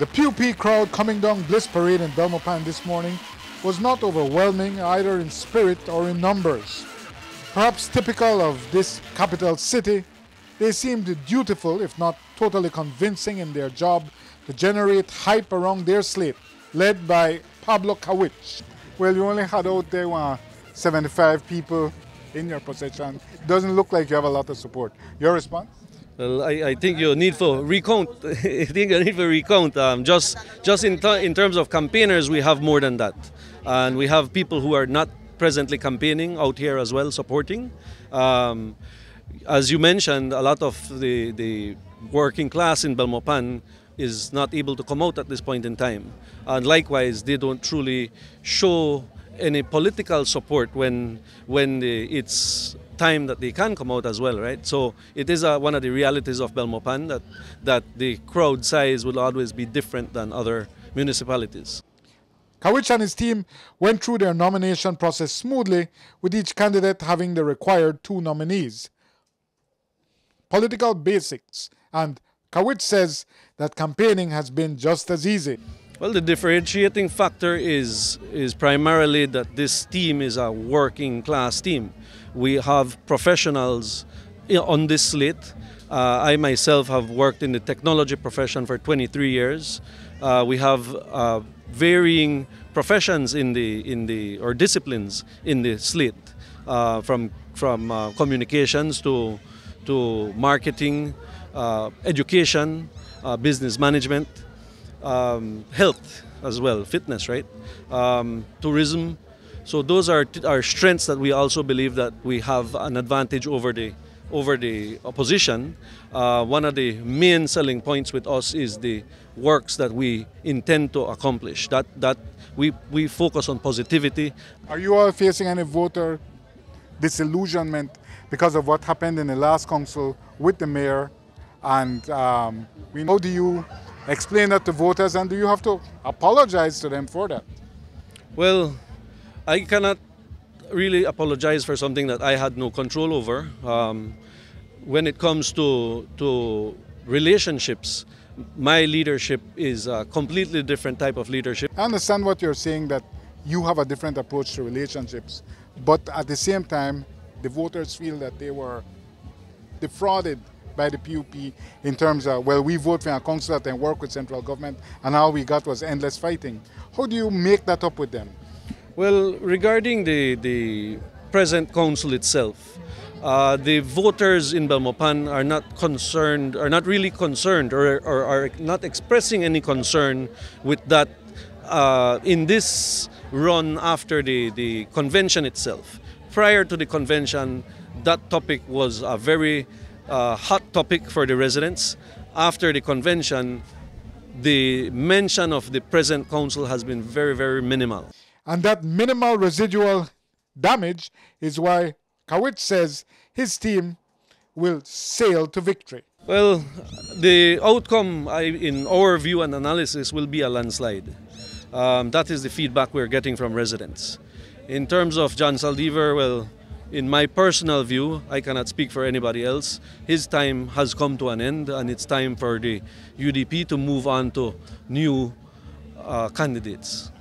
The PUP crowd coming down Bliss Parade in Belmopan this morning was not overwhelming either in spirit or in numbers. Perhaps typical of this capital city, they seemed dutiful, if not totally convincing, in their job to generate hype around their slate, led by Pablo Kawich. Well, you only had out there uh, 75 people in your possession. Doesn't look like you have a lot of support. Your response? I, I think you need for recount. I think you need for recount. Um, just just in, in terms of campaigners, we have more than that, and we have people who are not presently campaigning out here as well, supporting. Um, as you mentioned, a lot of the, the working class in Belmopan is not able to come out at this point in time. And likewise, they don't truly show any political support when, when the, it's time that they can come out as well, right? So it is uh, one of the realities of Belmopan that, that the crowd size will always be different than other municipalities. Kawich and his team went through their nomination process smoothly, with each candidate having the required two nominees. Political basics, and Kawich says that campaigning has been just as easy. Well, the differentiating factor is, is primarily that this team is a working class team. We have professionals on this slate. Uh, I myself have worked in the technology profession for 23 years. Uh, we have uh, varying professions in the in the or disciplines in the slate, uh, from from uh, communications to to marketing, uh, education, business management, um, health as well, fitness, right, um, tourism. So those are our strengths that we also believe that we have an advantage over the over the opposition. Uh, one of the main selling points with us is the works that we intend to accomplish. That that we we focus on positivity. Are you all facing any voter disillusionment because of what happened in the last council with the mayor? And um, how do you explain that to voters, and do you have to apologize to them for that? Well, I cannot really apologize for something that I had no control over. Um, when it comes to to relationships, my leadership is a completely different type of leadership. I understand what you're saying that you have a different approach to relationships, but at the same time, the voters feel that they were defrauded by the PUP in terms of, well, we vote for a councillor and work with central government, and all we got was endless fighting. How do you make that up with them? Well, regarding the, the present council itself, uh, the voters in Belmopan are not concerned, are not really concerned, or, or are not expressing any concern with that uh, in this run after the, the convention itself. Prior to the convention, that topic was a very uh, hot topic for the residents. After the convention, the mention of the present council has been very, very minimal. And that minimal residual damage is why Kawich says his team will sail to victory. Well, the outcome, in our view and analysis, will be a landslide. Um, that is the feedback we're getting from residents. In terms of John Saldivar, well, in my personal view, I cannot speak for anybody else. His time has come to an end, and it's time for the UDP to move on to new uh, candidates.